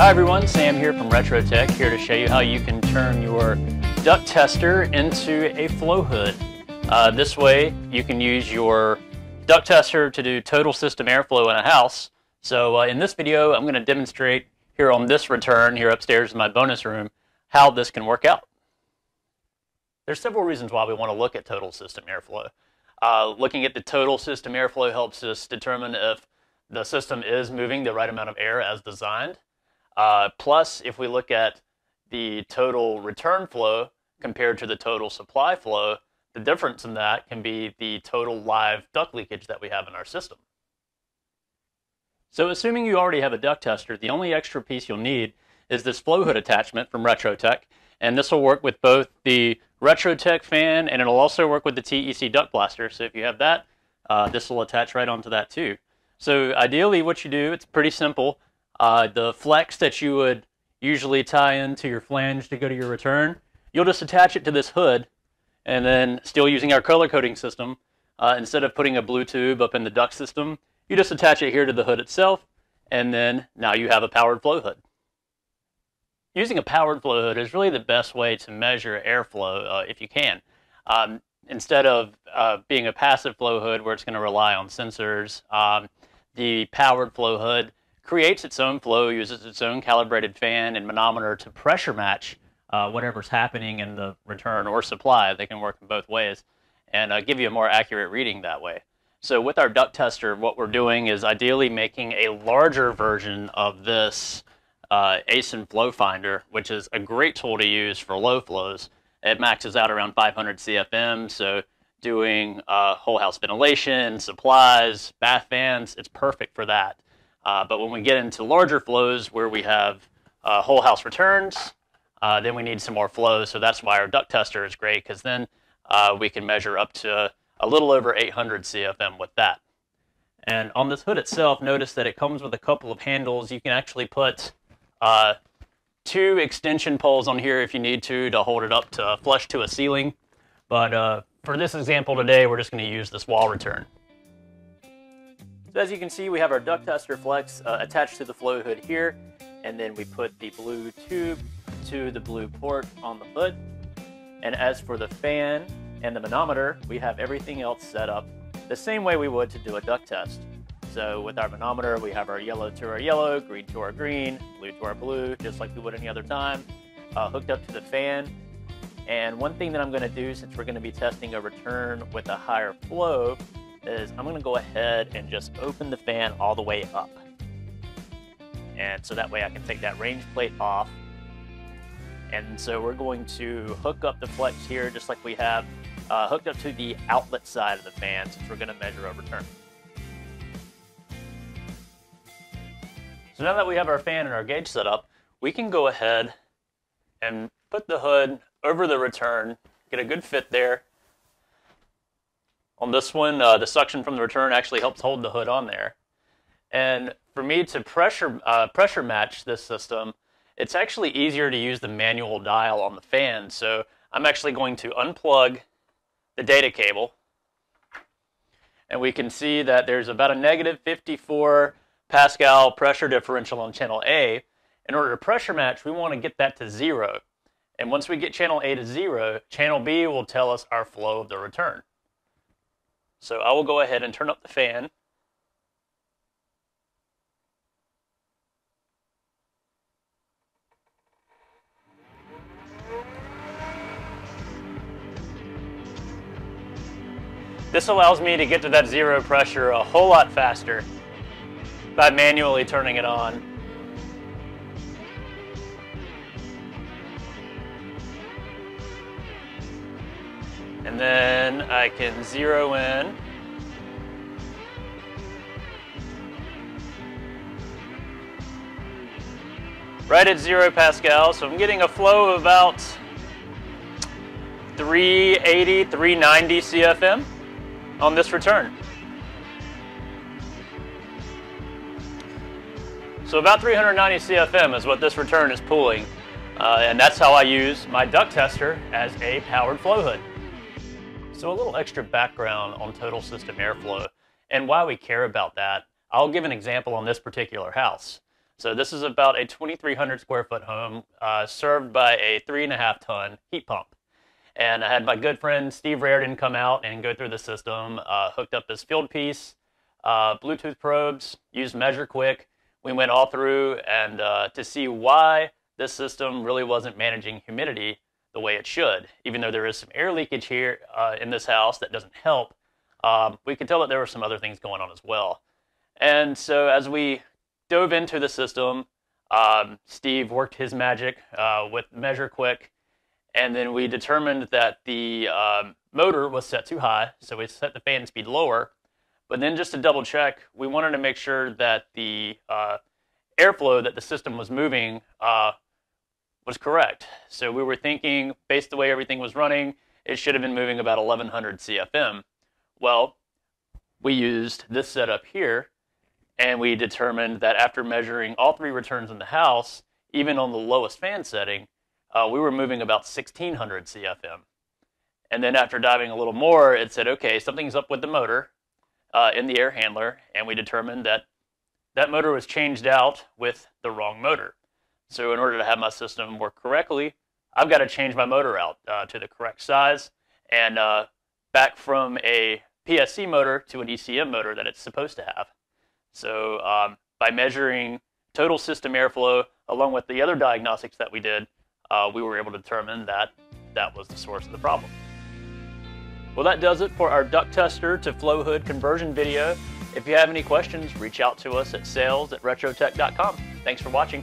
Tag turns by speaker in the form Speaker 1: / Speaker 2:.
Speaker 1: Hi everyone, Sam here from Retrotec, here to show you how you can turn your duct tester into a flow hood. Uh, this way you can use your duct tester to do total system airflow in a house. So uh, in this video I'm going to demonstrate here on this return here upstairs in my bonus room how this can work out. There's several reasons why we want to look at total system airflow. Uh, looking at the total system airflow helps us determine if the system is moving the right amount of air as designed. Uh, plus, if we look at the total return flow compared to the total supply flow, the difference in that can be the total live duct leakage that we have in our system. So assuming you already have a duct tester, the only extra piece you'll need is this flow hood attachment from Retrotec, and this will work with both the Retrotec fan and it'll also work with the TEC duct blaster. So if you have that, uh, this will attach right onto that too. So ideally what you do, it's pretty simple. Uh, the flex that you would usually tie into your flange to go to your return, you'll just attach it to this hood and then still using our color coding system, uh, instead of putting a blue tube up in the duct system, you just attach it here to the hood itself and then now you have a powered flow hood. Using a powered flow hood is really the best way to measure airflow uh, if you can. Um, instead of uh, being a passive flow hood where it's going to rely on sensors, um, the powered flow hood creates its own flow, uses its own calibrated fan and manometer to pressure match uh, whatever's happening in the return or supply. They can work in both ways and uh, give you a more accurate reading that way. So with our duct tester, what we're doing is ideally making a larger version of this uh, ASIN flow finder, which is a great tool to use for low flows. It maxes out around 500 CFM, so doing uh, whole house ventilation, supplies, bath fans, it's perfect for that. Uh, but when we get into larger flows where we have uh, whole house returns, uh, then we need some more flows. So that's why our duct tester is great because then uh, we can measure up to a little over 800 CFM with that. And on this hood itself, notice that it comes with a couple of handles. You can actually put uh, two extension poles on here if you need to to hold it up to flush to a ceiling. But uh, for this example today, we're just going to use this wall return. So as you can see, we have our duct tester flex uh, attached to the flow hood here, and then we put the blue tube to the blue port on the hood. And as for the fan and the manometer, we have everything else set up the same way we would to do a duct test. So with our manometer, we have our yellow to our yellow, green to our green, blue to our blue, just like we would any other time, uh, hooked up to the fan. And one thing that I'm going to do, since we're going to be testing a return with a higher flow, is I'm gonna go ahead and just open the fan all the way up. And so that way I can take that range plate off. And so we're going to hook up the flex here just like we have uh, hooked up to the outlet side of the fan since we're gonna measure a return. So now that we have our fan and our gauge set up, we can go ahead and put the hood over the return, get a good fit there, on this one, uh, the suction from the return actually helps hold the hood on there. And for me to pressure, uh, pressure match this system, it's actually easier to use the manual dial on the fan. So I'm actually going to unplug the data cable. And we can see that there's about a negative 54 Pascal pressure differential on channel A. In order to pressure match, we want to get that to zero. And once we get channel A to zero, channel B will tell us our flow of the return. So I will go ahead and turn up the fan. This allows me to get to that zero pressure a whole lot faster by manually turning it on. And then I can zero in. Right at zero Pascal, so I'm getting a flow of about 380, 390 CFM on this return. So about 390 CFM is what this return is pulling. Uh, and that's how I use my duct tester as a powered flow hood. So a little extra background on total system airflow and why we care about that. I'll give an example on this particular house. So this is about a 2,300 square foot home uh, served by a three and a half ton heat pump. And I had my good friend Steve Reardon come out and go through the system, uh, hooked up this Fieldpiece, uh, Bluetooth probes, used Measure Quick. We went all through and uh, to see why this system really wasn't managing humidity the way it should. Even though there is some air leakage here uh, in this house that doesn't help, um, we could tell that there were some other things going on as well. And so as we dove into the system, um, Steve worked his magic uh, with Measure Quick, and then we determined that the um, motor was set too high, so we set the fan speed lower. But then just to double check, we wanted to make sure that the uh, airflow that the system was moving uh, was correct. So we were thinking, based the way everything was running, it should have been moving about 1100 CFM. Well, we used this setup here, and we determined that after measuring all three returns in the house, even on the lowest fan setting, uh, we were moving about 1600 CFM. And then after diving a little more, it said, okay, something's up with the motor uh, in the air handler, and we determined that that motor was changed out with the wrong motor. So in order to have my system work correctly, I've got to change my motor out uh, to the correct size and uh, back from a PSC motor to an ECM motor that it's supposed to have. So um, by measuring total system airflow along with the other diagnostics that we did, uh, we were able to determine that that was the source of the problem. Well, that does it for our duct tester to flow hood conversion video. If you have any questions, reach out to us at sales at retrotec.com. Thanks for watching.